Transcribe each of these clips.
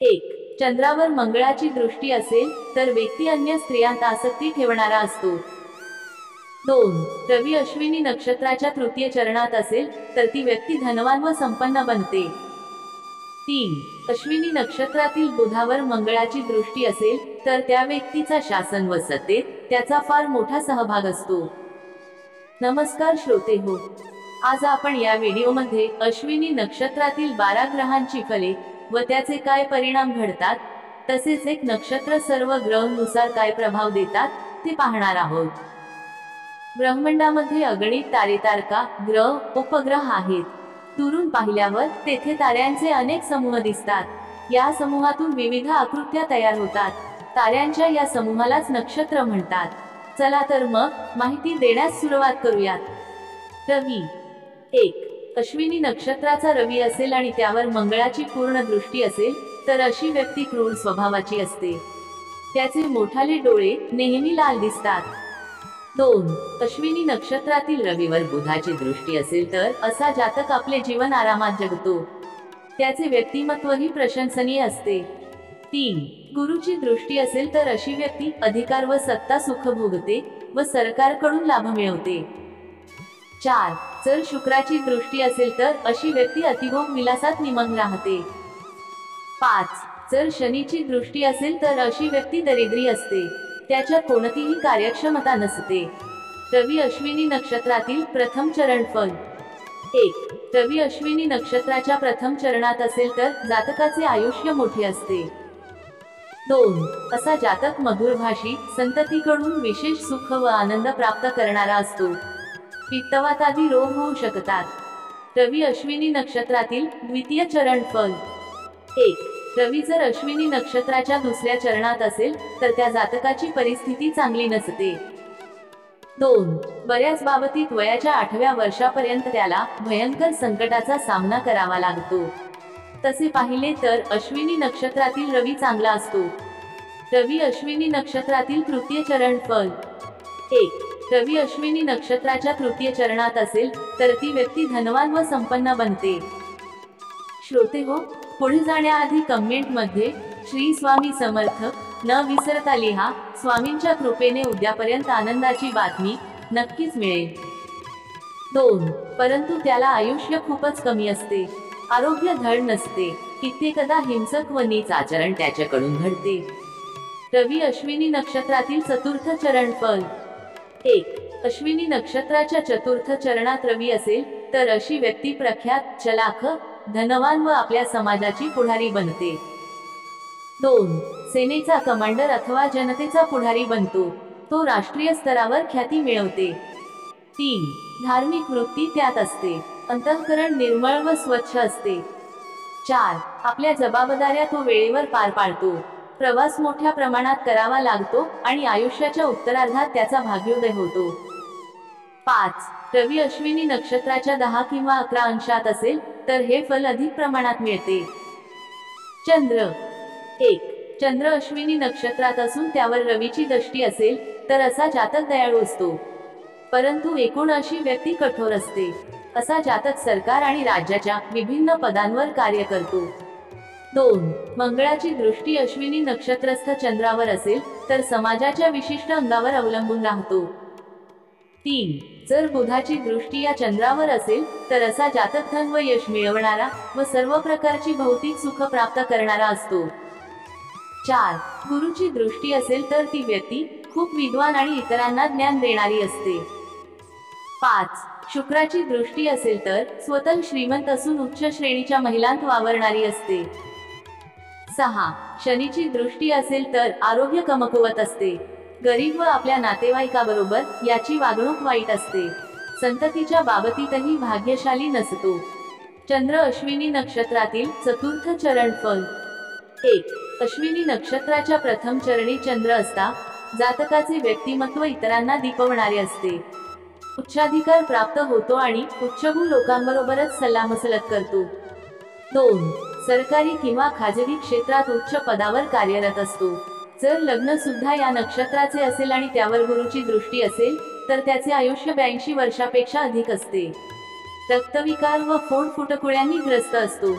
एक चंद्रावर मंगळाची दृष्टी असेल तर व्यक्ती अन्य स्त्रियांत आसक्ती ठेवणारा असतो. दोन रवी अश्विनी नक्षत्राच्या तृतीय चरणात असेल तर ती व्यक्ती धनवान व संपन्न बनते. तीन अश्विनी नक्षत्रातील बुधावर मंगळाची दृष्टी असेल तर त्या व्यक्तीचा शासन व सत्तेत त्याचा फार मोठा सहभाग असतो. नमस्कार श्रोते हो आज आपण या व्हिडिओमध्ये अश्विनी नक्षत्रातील बारा ग्रहांची फले व त्याचे काय परिणाम घडतात तसेच एक नक्षत्र सर्व ग्रहांनुसार काय प्रभाव देतात ते पाहणार आहोत. ब्रह्मांडामध्ये अगणित तारेतारका ग्रह उपग्रह आहेत. दुरून पाहिल्यावर तेथे ताऱ्यांचे अनेक समूह दिसतात. या समूहातून विविध आकृत्या तयार होतात. ताऱ्यांच्या या समूहालाच नक्षत्र म्हणतात. चला तर मग माहिती देण्यास सुरुवात करूयात. रवी एक. अश्विनी नक्षत्राचा रवी असेल आणि त्यावर मंगळाची पूर्ण दृष्टी असेल तर अशी व्यक्ती क्रूर स्वभावाची असते. त्याचे मोठाले डोळे नेहमी लाल दिसतात. दोन अश्विनी नक्षत्रातील रवीवर बुधाची दृष्टी असेल तर असा जातक आपले जीवन आरामात जगतो. त्याचे व्यक्तिमत्वही प्रशंसनीय असते. तीन गुरुची दृष्टी असेल तर अशी व्यक्ती अधिकार व सत्ता सुख भोगते व सरकारकडून लाभ मिळवते. चार. जर शुक्राची दृष्टी असेल तर अशी व्यक्ती अतिभोग विलासात निमग्न राहते. पाच. जर शनीची दृष्टी असेल तर अशी व्यक्ती दरिद्री असते. त्याच्यात कोणतीही कार्यक्षमता नसते. रवी अश्विनी नक्षत्रातील प्रथम चरण फल. एक. रवी अश्विनी नक्षत्राच्या प्रथम चरणात असेल तर जातकाचे आयुष्य मोठे असते. दोन. असा जातक मधुरभाषी संततीकडून विशेष सुख व आनंद प्राप्त करणारा असतो. पित्तवातादी रोग होऊ शकतात. रवी अश्विनी नक्षत्रातील द्वितीय चरण फल. एक. रवी जर अश्विनी नक्षत्राच्या दुसऱ्या चरणात असेल तर त्या जातकाची परिस्थिती चांगली नसते. दोन. बऱ्याच बाबतीत वयाच्या आठव्या वर्षापर्यंत त्याला भयंकर संकटाचा सामना करावा लागतो. तसे पाहिले तर अश्विनी नक्षत्रातील रवी चांगला असतो. रवी अश्विनी नक्षत्रातील तृतीय चरण फल. एक. रवी अश्विनी नक्षत्राच्या तृतीय चरणात असेल तर ती व्यक्ती धनवान व संपन्न बनते. श्रोते हो पुढे जाण्याआधी कमेंटमध्ये श्री स्वामी समर्थ न विसरता लिहा स्वामींच्या कृपेने उद्यापर्यंत आनंदाची बातमी नक्कीच मिळेल. दोन परंतु त्याला आयुष्य खूपच कमी असते. आरोग्य धड नसते. कित्येकदा हिंसक व नीच आचरण त्याच्याकडून घडते. रवी अश्विनी नक्षत्रातील चतुर्थ चरण फल एक. अश्विनी नक्षत्राच्या चतुर्थ चरणात रवी असेल तर अशी व्यक्ती प्रख्यात चलाख धनवान व आपल्या समाजाची पुढारी बनते. दोन. सेनेचा कमांडर अथवा जनतेचा पुढारी बनतो. तो राष्ट्रीय स्तरावर ख्याती मिळवते. तीन. धार्मिक वृत्ती त्यात असते. अंतःकरण निर्मळ व स्वच्छ असते. चार. आपल्या जबाबदाऱ्या तो वेळेवर पार पाडतो. प्रवास मोठ्या प्रमाणात करावा लागतो आणि आयुष्याच्या उत्तरार्धात त्याचा भाग्योदय होतो. पाच. रवी अश्विनी नक्षत्राच्या दहा किंवा अकरा अंशात असेल तर हे फल अधिक प्रमाणात मिळते. चंद्र. एक. चंद्र अश्विनी नक्षत्रात असून त्यावर रवीची दृष्टी असेल तर असा जातक दयाळू असतो. परंतु एकूण अशी व्यक्ती कठोर असते. असा जातक सरकार आणि राज्याच्या विभिन्न पदांवर कार्य करतो. दोन मंगळाची दृष्टी अश्विनी नक्षत्रस्थ चंद्रावर असेल तर समाजाच्या विशिष्ट अंगावर अवलंबून राहतो. तीन जर बुधाची दृष्टी या चंद्रावर असेल तर असा जातक धन व यश मिळवणारा व सर्व प्रकारची भौतिक सुख प्राप्त करणारा असतो. चार गुरुची दृष्टी असेल तर ती व्यक्ती खूप विद्वान आणि इतरांना ज्ञान देणारी असते. पाच शुक्राची दृष्टी असेल तर स्वतः श्रीमंत असून उच्च श्रेणीच्या महिलांत वावरणारी असते. सहा शनीची दृष्टी असेल तर आरोग्य कमकुवत असते. गरीब व आपल्या नातेवाईकाबरोबर याची वागणूक वाईट असते. संततीच्या बाबतीतही भाग्यशाली नसतो. चंद्र अश्विनी नक्षत्रातील चतुर्थ चरण फल. एक. अश्विनी नक्षत्राच्या प्रथम चरणी चंद्र असता जातकाचे व्यक्तिमत्व इतरांना दिपवणारे असते. उच्चाधिकार प्राप्त होतो आणि उच्चभू लोकांबरोबरच सल्लामसलत करतो. दोन. सरकारी किंवा खाजगी क्षेत्रात उच्च पदावर कार्यरत असतो. जर लग्न सुद्धा या नक्षत्राचे असेल आणि त्यावर गुरुची दृष्टी असेल तर त्याचे आयुष्य ब्याऐंशी वर्षापेक्षा अधिक असते. रक्तविकार व फोड फुटकुळ्यांनी ग्रस्त असतो.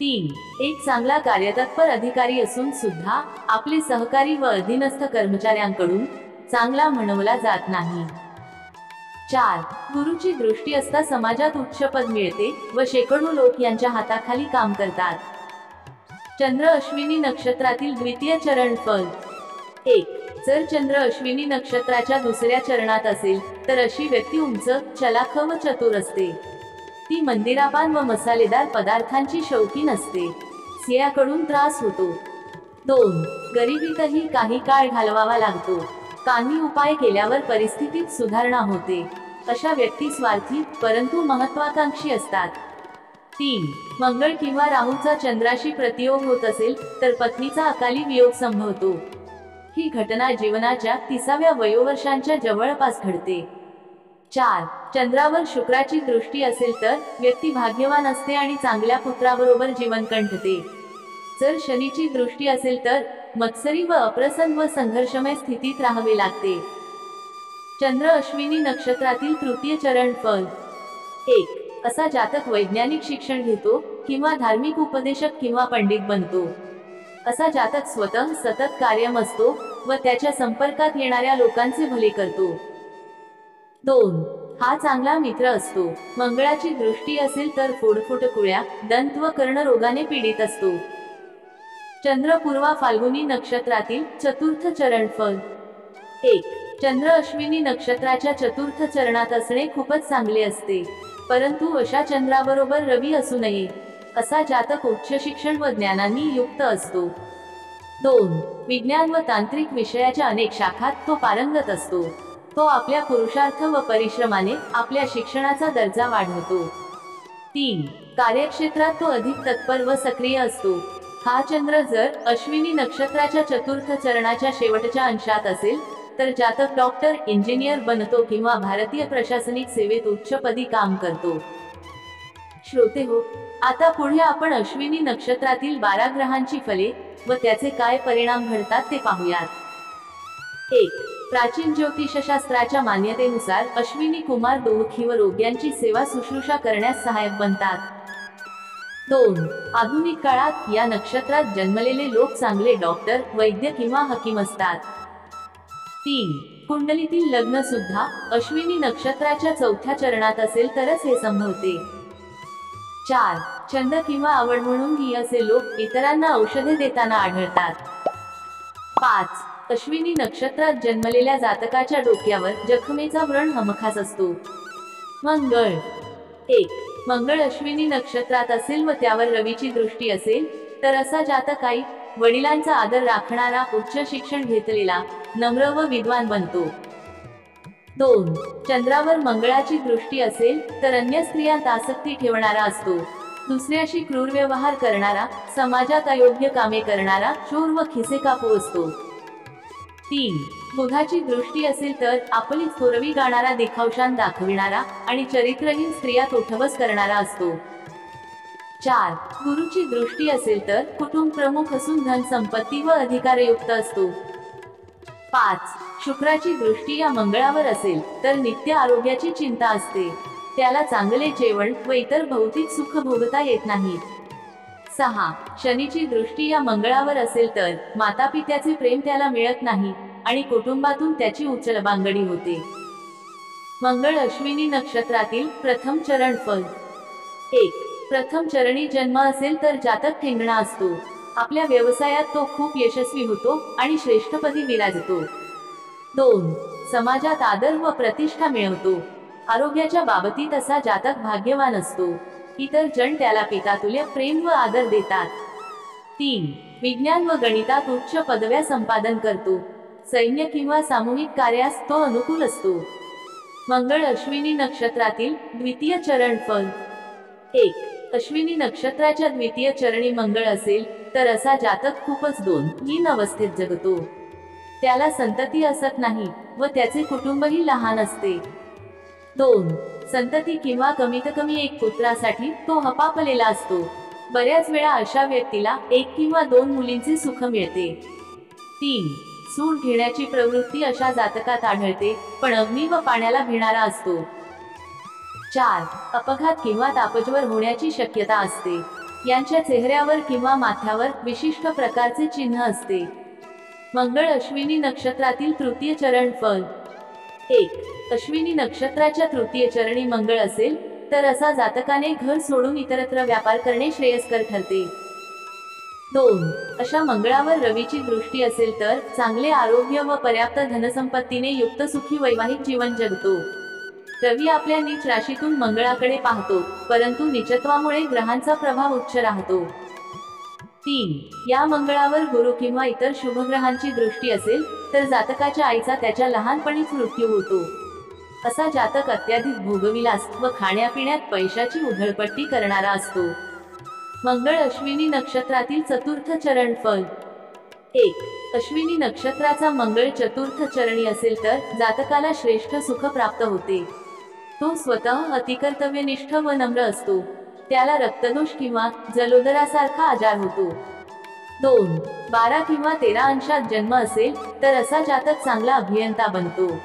तीन. एक चांगला कार्यतत्पर अधिकारी असून सुद्धा आपले सहकारी व अधीनस्थ कर्मचाऱ्यांकडून चांगला म्हणवला जात नाही. चार गुरुची दृष्टी असता समाजात उच्च पद मिळते व शेकडो लोक यांच्या हाताखाली काम करतात. चंद्र अश्विनी नक्षत्रातील द्वितीय चरण फल. एक जर चंद्र अश्विनी नक्षत्राच्या दुसऱ्या चरणात असेल तर अशी व्यक्ती उंच चलाख व चतुर असते. ती मंदिरापान व मसालेदार पदार्थांची शौकीन असते स्त्रियाकडून त्रास होतो. दोन गरिबीतही काही काळ घालवावा लागतो. कानी उपाय केल्यावर परिस्थितीत सुधारणा होते. अशा व्यक्ती स्वार्थी परंतु महत्वाकांक्षी असतात. तीन. मंगळ किंवा राहूचा चंद्राशी प्रतियोग होत असेल तर पत्नीचा अकाली वियोग संभवतो. ही घटना जीवनाच्या तिसाव्या वयोवर्षांच्या जवळपास घडते. चार. चंद्रावर शुक्राची दृष्टी असेल तर व्यक्ती भाग्यवान असते आणि चांगल्या पुत्राबरोबर जीवन कंठते. जर शनीची दृष्टी असेल तर मत्सरी व अप्रसन्न व संघर्षमय स्थितीत राहावे लागते. चंद्र अश्विनी नक्षत्रातील तृतीय चरण फल. एक असा जातक वैज्ञानिक शिक्षण घेतो किंवा धार्मिक उपदेशक किंवा पंडित बनतो. असा जातक स्वतः सतत कार्यम असतो व त्याच्या संपर्कात येणाऱ्या लोकांचे भले करतो. दोन हा चांगला मित्र असतो. मंगळाची दृष्टी असेल तर फोडफुटकुळ्या दंत व कर्णरोगाने पीडित असतो. चंद्र पूर्वा फाल्गुनी नक्षत्रातील चतुर्थ चरण फल. एक. चंद्र अश्विनी नक्षत्राच्या चतुर्थ चरणात असणे खूपच चांगले असते. परंतु अशा चंद्राबरोबर रवी असू नये. असा जातक उच्च शिक्षण व ज्ञानांनी युक्त असतो. दोन. विज्ञान व तांत्रिक विषयाच्या अनेक शाखात तो पारंगत असतो. तो आपल्या पुरुषार्थ व परिश्रमाने आपल्या शिक्षणाचा दर्जा वाढवतो. तीन. कार्यक्षेत्रात तो अधिक तत्पर व सक्रिय असतो. हा चंद्र जर अश्विनी नक्षत्राच्या चतुर्थ चरणाच्या शेवटच्या अंशात असेल तर जातक डॉक्टर इंजिनियर बनतो किंवा भारतीय प्रशासनिक सेवेत उच्चपदी काम करतो. श्रोते हो आता पुढे आपण अश्विनी नक्षत्रातील बारा ग्रहांची फले व त्याचे काय परिणाम घडतात ते पाहूयात. एक प्राचीन ज्योतिषशास्त्राच्या मान्यतेनुसार अश्विनी कुमार दोखी व रोग्यांची सेवा शुश्रूषा करण्यास सहाय्यक बनतात. दोन आधुनिक काळात या नक्षत्रात जन्मलेले लोक चांगले डॉक्टर वैद्य किंवा हकीम असतात. तीन कुंडलीतील लग्न सुद्धा अश्विनी नक्षत्राच्या चौथ्या चरणात असेल तरच हे संभवते. चार छंद किंवा आवड म्हणून ही असे लोक इतरांना औषधे देताना आढळतात. पाच अश्विनी नक्षत्रात जन्मलेल्या जातकाच्या डोक्यावर जखमेचा व्रण हमखास असतो. मंगळ एक मंगळ अश्विनी नक्षत्रात असेल व त्यावर रवीची दृष्टी असेल तर असा जातक आई वडिलांचा आदर राखणारा उच्च शिक्षण घेतलेला नम्र व विद्वान बनतो. दोन चंद्रावर मंगळाची दृष्टी असेल तर अन्य स्त्रियांत आसक्ती ठेवणारा असतो. दुसऱ्याशी क्रूर व्यवहार करणारा समाजात अयोग्य कामे करणारा चोर व खिसे कापू असतो. तीन. बुधाची दृष्टी असेल तर आपली थोरवी गाणारा देखावशान दाखविणारा आणि चरित्रहीन स्त्रिया तोठवस करणारा असतो. चार. गुरुची दृष्टी असेल तर कुटुंब प्रमुख असून धन संपत्ती व अधिकारयुक्त असतो. पाच. शुक्राची दृष्टी या मंगळावर असेल तर नित्य आरोग्याची चिंता असते. त्याला चांगले जेवण व इतर भौतिक सुख भोगता येत नाही. सहा. शनीची दृष्टी या मंगळावर असेल तर माता पित्याचे प्रेम त्याला मिळत नाही आणि कुटुंबातून त्याची उचलबांगडी होते. मंगळ अश्विनी नक्षत्रातील प्रथम चरण फल. एक. प्रथम चरणी जन्म असेल तर जातक ठेंगणा असतो. आपल्या व्यवसायात तो खूप यशस्वी होतो आणि श्रेष्ठपदी विराजतो. दोन. समाजात आदर व प्रतिष्ठा मिळवतो. आरोग्याच्या बाबतीत असा जातक भाग्यवान असतो. इतर जण त्याला पितातुल्य प्रेम व आदर देतात. तीन विज्ञान व गणितात उच्च पदव्या संपादन करतो. सैन्य किंवा सामूहिक कार्यास तो अनुकूल असतो. मंगळ अश्विनी नक्षत्रातील द्वितीय चरण फल. एक अश्विनी नक्षत्राच्या द्वितीय चरणी मंगळ असेल तर असा जातक खूपच दोन हीन अवस्थेत जगतो. त्याला संतती असत नाही व त्याचे कुटुंबही लहान असते. दोन संतती किंवा कमीत कमी एक पुत्रासाठी तो हपापलेला असतो. बऱ्याच वेळा अशा व्यक्तीला एक किंवा दोन मुलींचे सुख मिळते. तीन. सूड घेण्याची प्रवृत्ती अशा जातकात आढळते पण अग्नी व पाण्याला भिणारा असतो. चार. अपघात किंवा तापज्वर होण्याची शक्यता असते. यांच्या चेहऱ्यावर किंवा माथ्यावर विशिष्ट प्रकारचे चिन्ह असते. मंगळ अश्विनी नक्षत्रातील तृतीय चरण फल. एक. अश्विनी नक्षत्राच्या तृतीय चरणी मंगळ असेल तर असा जातकाने घर सोडून इतरत्र व्यापार करणे श्रेयस्कर ठरते. दोन. अशा मंगळावर रवीची दृष्टी असेल तर चांगले आरोग्य व पर्याप्त धनसंपत्तीने युक्त सुखी वैवाहिक जीवन जगतो. रवी आपल्या नीच राशीतून मंगळाकडे पाहतो परंतु निचत्वामुळे ग्रहांचा प्रभाव उच्च राहतो. तीन. या मंगळावर गुरु किंवा इतर शुभग्रहांची दृष्टी असेल तर जातकाच्या आईचा त्याच्या लहानपणीच मृत्यू होतो. असा जातक अत्याधिक भोगविलास व खाण्यापिण्यात पैशाची उधळपट्टी करणारा असतो. मंगळ अश्विनी नक्षत्रातील चतुर्थ चरण फल. एक. अश्विनी नक्षत्राचा मंगळ चतुर्थ चरणी असेल तर जातकाला श्रेष्ठ सुख प्राप्त होते. तो स्वतः अतिकर्तव्यनिष्ठ व नम्र असतो. त्याला रक्तदोष किंवा जलोदरासारखा आजार होतो. दोन बारा किंवा तेरा अंशात जन्म असेल तर असा जातक चांगला अभियंता बनतो.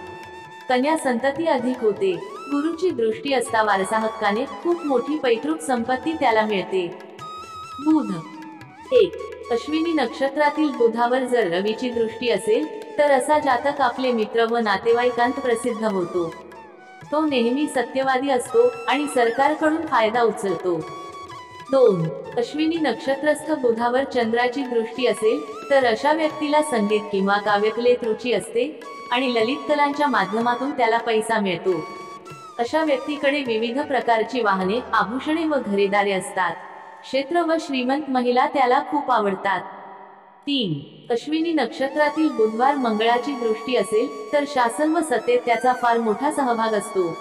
कन्या संतती अधिक होते. गुरुची दृष्टी असता वारसा हक्काने खूप मोठी पैतृक संपत्ती त्याला मिळते. बुध. एक अश्विनी नक्षत्रातील बुधावर जर रवीची दृष्टी असेल तर असा जातक आपले मित्र व नातेवाईकांत प्रसिद्ध होतो. तो नेहमी सत्यवादी असतो आणि सरकारकडून फायदा उचलतो. दोन अश्विनी नक्षत्रस्थ बुधावर चंद्राची दृष्टी असेल तर अशा व्यक्तीला संगीत किंवा काव्यकलेत रुची असते आणि ललित कलांच्या माध्यमातून त्याला पैसा मिळतो. अशा व्यक्तीकडे विविध प्रकारची वाहने आभूषणे व घरेदारे असतात. क्षेत्र व श्रीमंत महिला त्याला खूप आवडतात. तीन. अश्विनी नक्षत्रातील बुधवार मंगळाची दृष्टी असेल तर शासन व सत्तेत त्याचा फार मोठा सहभाग असतो.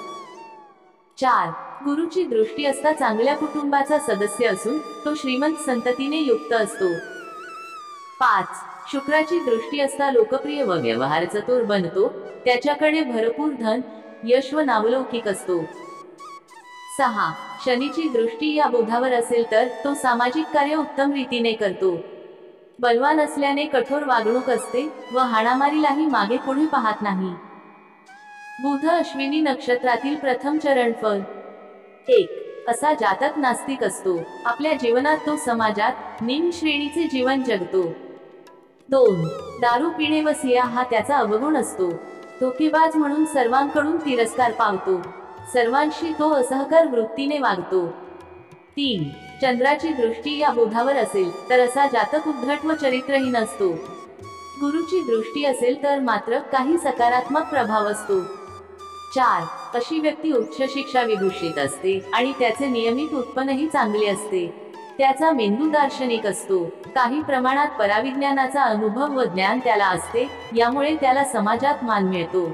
चार. गुरुची दृष्टी असता चांगल्या कुटुंबाचा सदस्य असून तो श्रीमंत संततीने युक्त असतो. पाच. शुक्राची दृष्टी असता लोकप्रिय व व्यवहार चतुर बनतो त्याच्याकडे भरपूर धन यश व नावलौकिक असतो. सहा. शनीची दृष्टी या बोधावर असेल तर तो सामाजिक कार्य उत्तम रीतीने करतो. बलवान असल्याने कठोर वागणूक असते व हाणामारीलाही मागे पुढे पाहत नाही. बुध अश्विनी नक्षत्रातील प्रथम चरण फल एक. असा जातक नास्तिक असतो. आपल्या जीवनात तो समाजात निम्न श्रेणीचे जीवन जगतो. दोन. दारू पिणे व सिया हा त्याचा अवगुण असतो. धोकेबाज म्हणून सर्वांकडून तिरस्कार पावतो. सर्वांशी तो असहकार वृत्तीने वागतो. तीन. चंद्राची दृष्टी या बोधावर असेल तर असा जातक उद्धट व चरित्रहीन असतो. गुरुची दृष्टी असेल तर मात्र काही सकारात्मक प्रभाव असतो. चार अशी व्यक्ती उच्च शिक्षा विभूषित असते आणि त्याचे नियमित उत्पन्नही चांगले असते. त्याचा मेंदू दार्शनिक असतो. काही प्रमाणात पराविज्ञानाचा अनुभव व ज्ञान त्याला असते यामुळे त्याला समाजात मान मिळतो.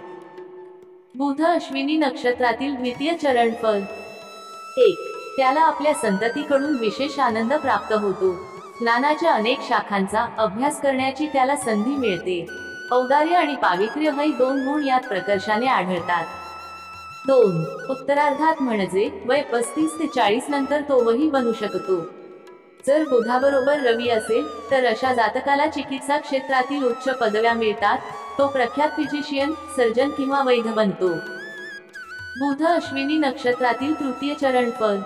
बुध अश्विनी नक्षत्रातील द्वितीय चरण फल. एक त्याला आपल्या संततीकडून विशेष आनंद प्राप्त होतो. ज्ञानाच्या अनेक शाखांचा अभ्यास करण्याची त्याला संधी मिळते. औदार्य आणि पावित्र्य हे दोन गुण यात प्रकर्षाने आढळतात. दोन उत्तरार्धात म्हणजे वय पस्तीस ते चाळीस नंतर तो वही बनू शकतो. जर बुधाबरोबर रवी असेल तर अशा जातकाला चिकित्सा क्षेत्रातील उच्च पदव्या मिळतात. तो प्रख्यात फिजिशियन सर्जन किंवा वैध बनतो. बुध अश्विनी नक्षत्रातील तृतीय चरण पद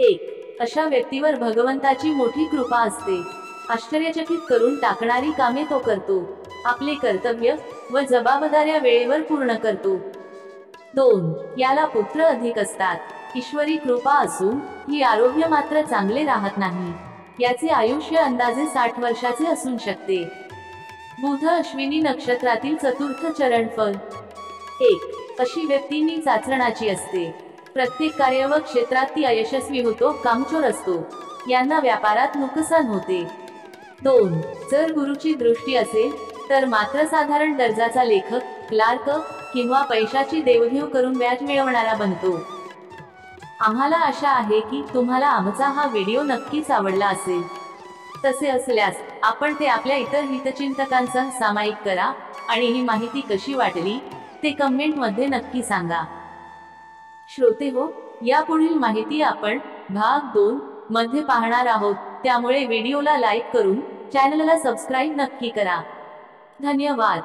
एक. अशा व्यक्तीवर भगवंताची मोठी कृपा असते. आश्चर्यचकित करून टाकणारी कामे तो करतो. आपले कर्तव्य व जबाबदाऱ्या वेळेवर पूर्ण करतो. दोन. याला पुत्र अधिक असतात. ईश्वरी कृपा असून ही आरोग्य मात्र चांगले राहत नाही. याचे आयुष्य अंदाजे साठ वर्षाचे असू शकते. बुध अश्विनी नक्षत्रातील चतुर्थ चरण फल. एक. अशी व्यक्ती चाचरणाची असते. प्रत्येक कार्य व क्षेत्रात ती अयशस्वी होतो कामचोर असतो. यांना व्यापारात नुकसान होते. दोन जर गुरुची दृष्टी असेल तर मात्र साधारण दर्जाचा लेखक क्लार्क किंवा पैशाची देवघेव करून व्याज मिळवणारा बनतो. आम्हाला आशा आहे की तुम्हाला आमचा हा व्हिडिओ नक्कीच आवडला असेल. तसे असल्यास आपण ते आपल्या इतर हितचिंतकांसह सामायिक करा आणि ही माहिती कशी वाटली ते कमेंटमध्ये नक्की सांगा. श्रोते हो यापुढील माहिती आपण भाग दोन मध्ये पाहणार आहोत. त्यामुळे व्हिडिओला लाईक करून चॅनलला सबस्क्राईब नक्की करा. धन्यवाद.